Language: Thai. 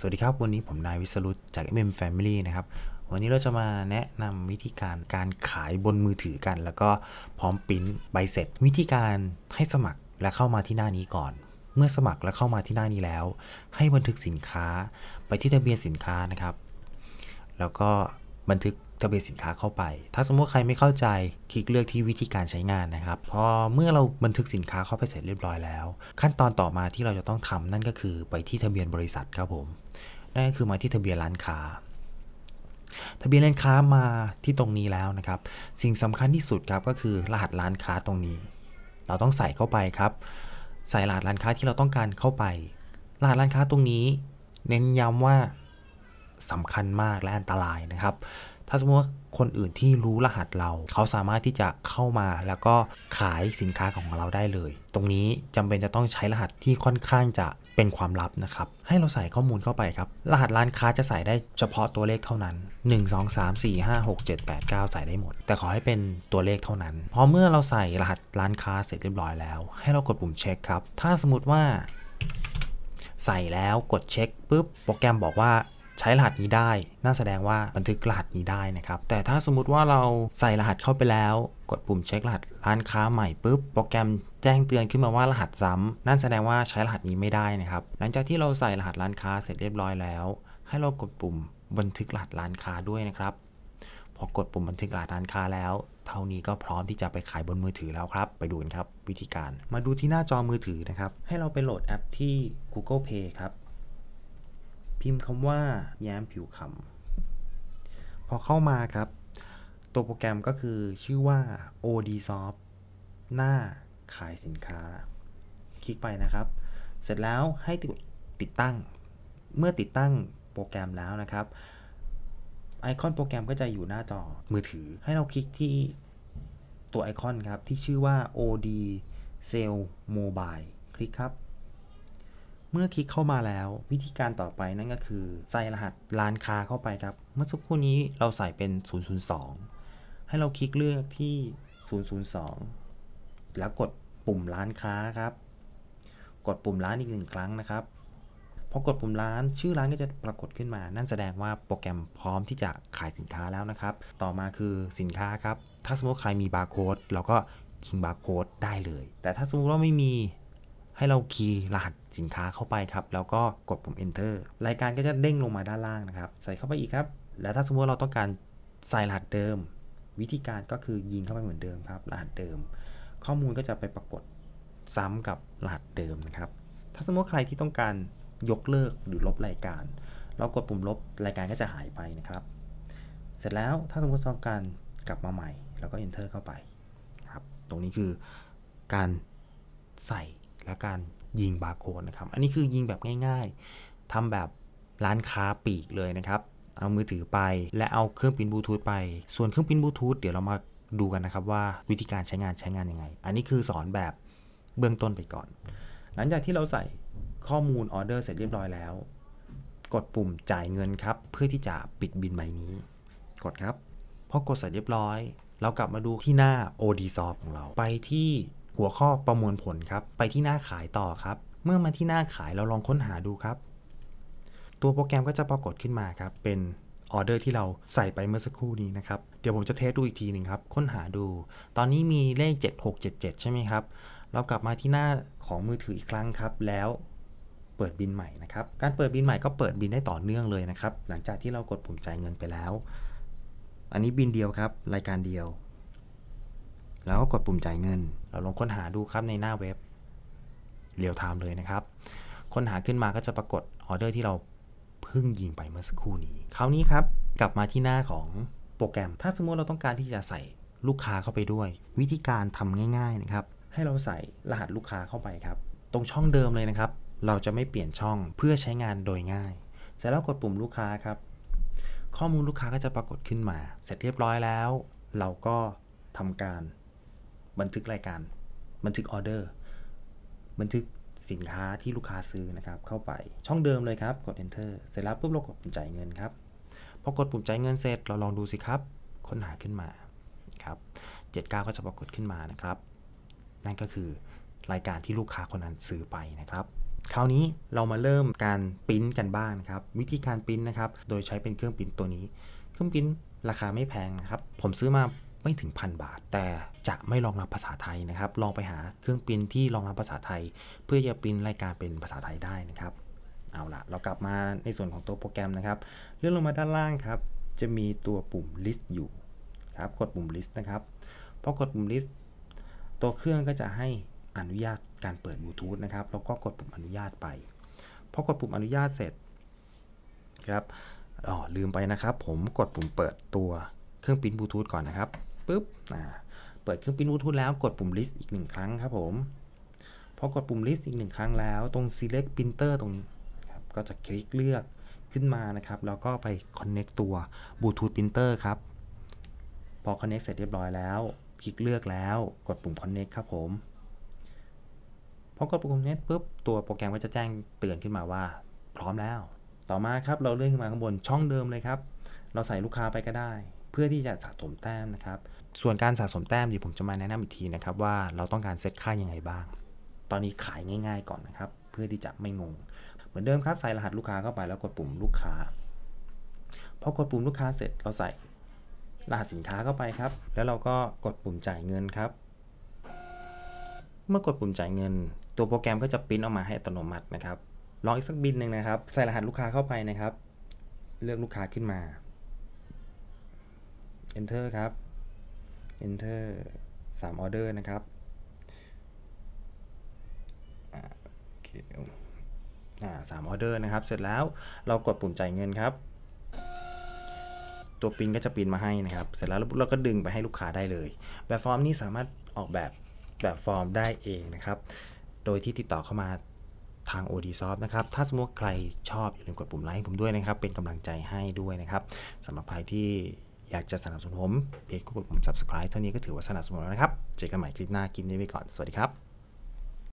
สวัสดีครับ วันนี้ผมนายวิสรุตจาก MM Family นะครับ วันนี้เราจะมาแนะนำวิธีการการขายบนมือถือกัน แล้วก็พร้อมปริ้นใบเสร็จ วิธีการให้สมัครและเข้ามาที่หน้านี้ก่อน เมื่อสมัครและเข้ามาที่หน้านี้แล้ว ให้บันทึกสินค้าไปที่ทะเบียนสินค้านะครับ แล้วก็บันทึก ทะเบียนสินค้าเข้าไป ถ้าสมมติใครไม่เข้าใจ คลิกเลือกที่วิธีการใช้งานนะครับ พอเมื่อเราบันทึกสินค้าเข้าไปเสร็จเรียบร้อยแล้ว ขั้นตอนต่อมาที่เราจะต้องทำนั่นก็คือไปที่ทะเบียนบริษัทครับผม นั่นก็คือมาที่ทะเบียนร้านค้า ทะเบียนร้านค้ามาที่ตรงนี้แล้วนะครับ สิ่งสำคัญที่สุดครับก็คือรหัสร้านค้าตรงนี้ เราต้องใส่เข้าไปครับ ใส่รหัสร้านค้าที่เราต้องการเข้าไป รหัสร้านค้าตรงนี้ เน้นย้ำว่าสำคัญมากและอันตรายนะครับ ถ้าสมมติว่าคนอื่นที่รู้รหัสเรา เขาสามารถที่จะเข้ามาแล้วก็ขายสินค้าของเราได้เลย ตรงนี้จำเป็นจะต้องใช้รหัสที่ค่อนข้างจะเป็นความลับนะครับ ให้เราใส่ข้อมูลเข้าไปครับ รหัสร้านค้าจะใส่ได้เฉพาะตัวเลขเท่านั้น 1 2 3 4 5 6 7 8 9 ใส่ได้หมด แต่ขอให้เป็นตัวเลขเท่านั้น พอเมื่อเราใส่รหัสร้านค้าเสร็จเรียบร้อยแล้ว ให้เรากดปุ่มเช็คครับ ถ้าสมมติว่าใส่แล้วกดเช็คปุ๊บโปรแกรมบอกว่า ใช้รหัสนี้ได้ น่าแสดงว่าบันทึกรหัสนี้ได้นะครับ แต่ถ้าสมมุติว่าเราใส่รหัสเข้าไปแล้ว กดปุ่มเช็ครหัสร้านค้าใหม่ปุ๊บ โปรแกรมแจ้งเตือนขึ้นมาว่ารหัสซ้ำนั่นแสดงว่าใช้รหัสนี้ไม่ได้นะครับ หลังจากที่เราใส่รหัสร้านค้าเสร็จเรียบร้อยแล้ว ให้เรากดปุ่มบันทึกรหัสร้านค้าด้วยนะครับ พอกดปุ่มบันทึกรหัสร้านค้าแล้วเท่านี้ก็พร้อมที่จะไปขายบนมือถือแล้วครับ ไปดูกันครับ วิธีการ มาดูที่หน้าจอมือถือนะครับ ให้เราไปโหลดแอปที่ Google Play ครับ พิมพ์คำว่าแย้มผิวคำพอเข้ามาครับ ตัวโปรแกรมก็คือชื่อว่า ODSoft หน้าขายสินค้า คลิกไปนะครับ เสร็จแล้วให้ติดตั้ง เมื่อติดตั้งโปรแกรมแล้วนะครับ ไอคอนโปรแกรมก็จะอยู่หน้าจอมือถือ ให้เราคลิกที่ตัวไอคอนครับ ที่ชื่อว่า OD Sell Mobile คลิกครับ เมื่อคลิกเข้ามาแล้ว วิธีการต่อไปนั่นก็คือ ใส่รหัสร้านค้าเข้าไปครับ เมื่อสักครู่นี้เราใส่เป็น 002 ให้เราคลิกเลือกที่ 002 แล้วกดปุ่มร้านค้าครับ กดปุ่มร้านอีกหนึ่งครั้งนะครับพอกดปุ่มร้านชื่อร้านก็จะปรากฏขึ้นมา นั่นแสดงว่าโปรแกรมพร้อมที่จะขายสินค้าแล้วนะครับ ต่อมาคือสินค้าครับ ถ้าสมมติใครมีบาร์โค้ดเราก็ยิงบาร์โค้ดได้เลย แต่ถ้าสมมติว่าไม่มี ให้เราคีย์รหัสสินค้าเข้าไปครับ แล้วก็กดปุ่ม enter รายการก็จะเด้งลงมาด้านล่างนะครับ ใส่เข้าไปอีกครับ แล้วถ้าสมมติเราต้องการใส่รหัสเดิม วิธีการก็คือยิงเข้าไปเหมือนเดิมครับ รหัสเดิม ข้อมูลก็จะไปปรากฏซ้ำกับรหัสเดิมนะครับ ถ้าสมมติใครที่ต้องการยกเลิกหรือลบรายการ เรากดปุ่มลบรายการก็จะหายไปนะครับ เสร็จแล้วถ้าสมมติต้องการกลับมาใหม่ เราก็ enter เข้าไปครับ ตรงนี้คือการใส่ และการยิงบาร์โค้ดนะครับ อันนี้คือยิงแบบง่าย ๆทำแบบร้านค้าปีกเลยนะครับ เอามือถือไปและเอาเครื่องปริ้นบลูทูธไป ส่วนเครื่องปริ้นบลูทูธเดี๋ยวเรามาดูกันนะครับว่าวิธีการใช้งานใช้งานยังไง อันนี้คือสอนแบบเบื้องต้นไปก่อน หลังจากที่เราใส่ข้อมูลออเดอร์เสร็จเรียบร้อยแล้ว กดปุ่มจ่ายเงินครับ เพื่อที่จะปิดบินใบนี้ กดครับพอกดเสร็จเรียบร้อย เรากลับมาดูที่หน้า OD Soft ของเรา ไปที่ หัวข้อประมวลผลครับ ไปที่หน้าขายต่อครับ เมื่อมาที่หน้าขายเราลองค้นหาดูครับ ตัวโปรแกรมก็จะปรากฏขึ้นมาครับ เป็นออเดอร์ที่เราใส่ไปเมื่อสักครู่นี้นะครับ เดี๋ยวผมจะเทสดูอีกทีหนึ่งครับ ค้นหาดู ตอนนี้มีเลข 7677 ใช่ไหมครับ เรากลับมาที่หน้าของมือถืออีกครั้งครับ แล้วเปิดบินใหม่นะครับ การเปิดบินใหม่ก็เปิดบินได้ต่อเนื่องเลยนะครับ หลังจากที่เรากดปุ่มจ่ายเงินไปแล้ว อันนี้บินเดียวครับ รายการเดียว แล้วก็กดปุ่มจ่ายเงิน เราลองค้นหาดูครับในหน้าเว็บเรียวไทม์เลยนะครับ ค้นหาขึ้นมาก็จะปรากฏออเดอร์ที่เราเพิ่งยิงไปเมื่อสักครู่นี้ คราวนี้ครับ กลับมาที่หน้าของโปรแกรม ถ้าสมมติเราต้องการที่จะใส่ลูกค้าเข้าไปด้วย วิธีการทำง่าย ๆนะครับ ให้เราใส่รหัสลูกค้าเข้าไปครับ ตรงช่องเดิมเลยนะครับ เราจะไม่เปลี่ยนช่องเพื่อใช้งานโดยง่าย เสร็จแล้วกดปุ่มลูกค้าครับ ข้อมูลลูกค้าก็จะปรากฏขึ้นมา เสร็จเรียบร้อยแล้ว เราก็ทำการ บันทึกรายการ บันทึกออเดอร์ บันทึกสินค้าที่ลูกค้าซื้อนะครับ เข้าไปช่องเดิมเลยครับ กด enter เสร็จแล้วปุ๊บเรากดปุ่มจ่ายเงินครับ พอกดปุ่มจ่ายเงินเสร็จเราลองดูสิครับ ค้นหาขึ้นมาครับ79 ก็จะปรากฏขึ้นมานะครับ นั่นก็คือรายการที่ลูกค้าคนนั้นซื้อไปนะครับ คราวนี้เรามาเริ่มการปริ้นกันบ้างครับ วิธีการปริ้นนะครับ โดยใช้เป็นเครื่องปริ้นตัวนี้ เครื่องปริ้นราคาไม่แพงนะครับ ผมซื้อมา ไม่ถึงพันบาท แต่จะไม่รองรับภาษาไทยนะครับ ลองไปหาเครื่องปริ้นที่รองรับภาษาไทย เพื่อจะปริ้นรายการเป็นภาษาไทยได้นะครับ เอาละเรากลับมาในส่วนของตัวโปรแกรมนะครับ เลื่อนลงมาด้านล่างครับ จะมีตัวปุ่ม list อยู่ครับกดปุ่ม list นะครับพอกดปุ่ม list ตัวเครื่องก็จะให้อนุญาตการเปิดบลูทูธนะครับแล้วก็กดปุ่มอนุญาตไปพอกดปุ่มอนุญาตเสร็จครับอ๋อลืมไปนะครับ ผมกดปุ่มเปิดตัวเครื่องปิ้นบลูทูธก่อนนะครับ ปึ๊บอ่าเปิดเครื่องปริ้นบลูทูธแล้วกดปุ่ม list อีกหนึ่งครั้งครับผมพอกดปุ่ม list อีกหนึ่งครั้งแล้วตรง select printer ตรงนี้ครับก็จะคลิกเลือกขึ้นมานะครับแล้วก็ไป connect ตัว bluetooth printer ครับพอ connect เสร็จเรียบร้อยแล้ว คลิกเลือกแล้วกดปุ่ม connect ครับผมพอกดปุ่ม connect ปุ๊บตัวโปรแกรมก็จะแจ้งเตือนขึ้นมาว่า พร้อมแล้ว ต่อมาครับเราเลื่อนขึ้นมาข้างบนช่องเดิมเลยครับ เราใส่ลูกค้าไปก็ได้ พื่อที่จะสะสมแต้มนะครับ ส่วนการสะสมแต้มเดี๋ยวผมจะมาแนะนำอีกทีนะครับว่าเราต้องการเซตค่ายังไงบ้าง ตอนนี้ขายง่าย ๆ ก่อนนะครับ เพื่อที่จะไม่งง เหมือนเดิมครับใส่รหัสลูกค้าเข้าไปแล้วกดปุ่มลูกค้าพอกดปุ่มลูกค้าเสร็จเราใส่รหัสสินค้าเข้าไปครับ แล้วเราก็กดปุ่มจ่ายเงินครับ เมื่อกดปุ่มจ่ายเงิน ตัวโปรแกรมก็จะปริ้นออกมาให้อัตโนมัตินะครับลองอีกสักบินหนึ่งนะครับ ใส่รหัสลูกค้าเข้าไปนะครับ เลือกลูกค้าขึ้นมา enter ครับ enter 3 order นะครับโอเคสามออเดอร์นะครับ เสร็จแล้วเรากดปุ่มจ่ายเงินครับ ตัวปินก็จะปินมาให้นะครับ เสร็จแล้วเราก็ดึงไปให้ลูกค้าได้เลย แบบฟอร์มนี้สามารถออกแบบแบบฟอร์มได้เองนะครับ โดยที่ติดต่อเข้ามาทาง OD Soft นะครับ ถ้าสมมติใครชอบอย่าลืมกดปุ่มไลค์ให้ผมด้วยนะครับ เป็นกำลังใจให้ด้วยนะครับสำหรับใครที่ อยากจะสนับสนุนผมเพียงกดปุ่ม subscribe เท่านี้ก็ถือว่าสนับสนุนแล้วนะครับ เจอกันใหม่คลิปหน้าคลิปนี้ไปก่อน สวัสดีครับ